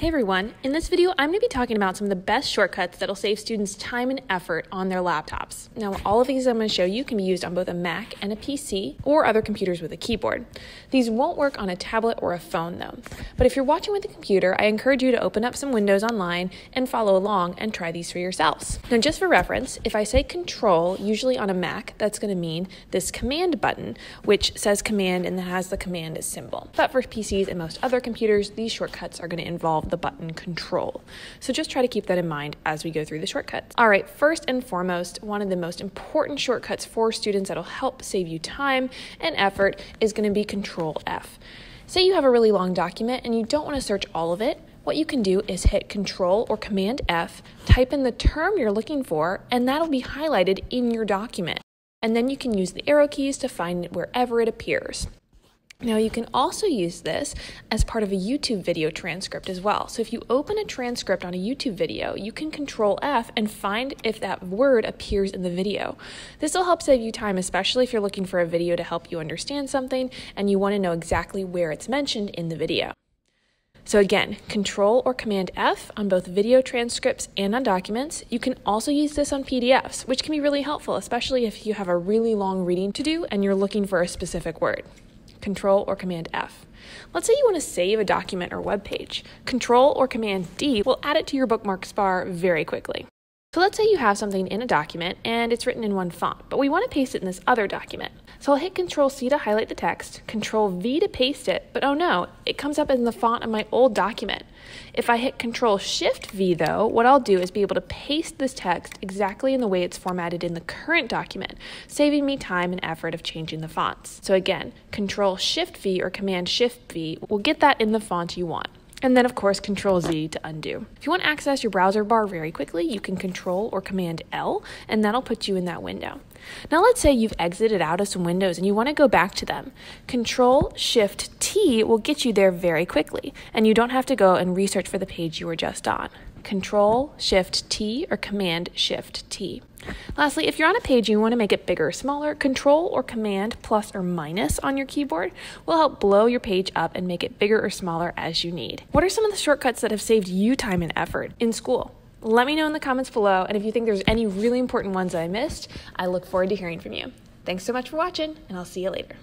Hey everyone, in this video I'm going to be talking about some of the best shortcuts that'll save students time and effort on their laptops. Now all of these I'm going to show you can be used on both a Mac and a PC or other computers with a keyboard. These won't work on a tablet or a phone though. But if you're watching with a computer, I encourage you to open up some windows online and follow along and try these for yourselves. Now just for reference, if I say control, usually on a Mac, that's going to mean this command button, which says command and has the command symbol. But for PCs and most other computers, these shortcuts are going to involve the button control. So just try to keep that in mind as we go through the shortcuts. All right, first and foremost, one of the most important shortcuts for students that'll help save you time and effort is going to be control F. Say you have a really long document and you don't want to search all of it. What you can do is hit Control or Command F, type in the term you're looking for, and that'll be highlighted in your document. And then you can use the arrow keys to find it wherever it appears. Now, you can also use this as part of a YouTube video transcript as well. So, if you open a transcript on a YouTube video, you can control F and find if that word appears in the video. This will help save you time, especially if you're looking for a video to help you understand something and you want to know exactly where it's mentioned in the video. So, again, Control or Command F on both video transcripts and on documents. You can also use this on PDFs, which can be really helpful, especially if you have a really long reading to do and you're looking for a specific word. Control or Command F. Let's say you want to save a document or web page. Control or Command D will add it to your bookmarks bar very quickly. So let's say you have something in a document and it's written in one font, but we want to paste it in this other document. So I'll hit Control C to highlight the text, Control V to paste it, but oh no, it comes up in the font of my old document. If I hit Control Shift V though, what I'll do is be able to paste this text exactly in the way it's formatted in the current document, saving me time and effort of changing the fonts. So again, Control Shift V or Command Shift V will get that in the font you want. And then, of course, Control Z to undo. If you want to access your browser bar very quickly, you can Control or Command L, and that'll put you in that window. Now, let's say you've exited out of some windows and you want to go back to them. Control Shift T will get you there very quickly, and you don't have to go and research for the page you were just on. Control Shift T or Command Shift T. Lastly, if you're on a page you want to make it bigger or smaller, Control or Command plus or minus on your keyboard will help blow your page up and make it bigger or smaller as you need. What are some of the shortcuts that have saved you time and effort in school? Let me know in the comments below, and if you think there's any really important ones I missed, I look forward to hearing from you. Thanks so much for watching, and I'll see you later.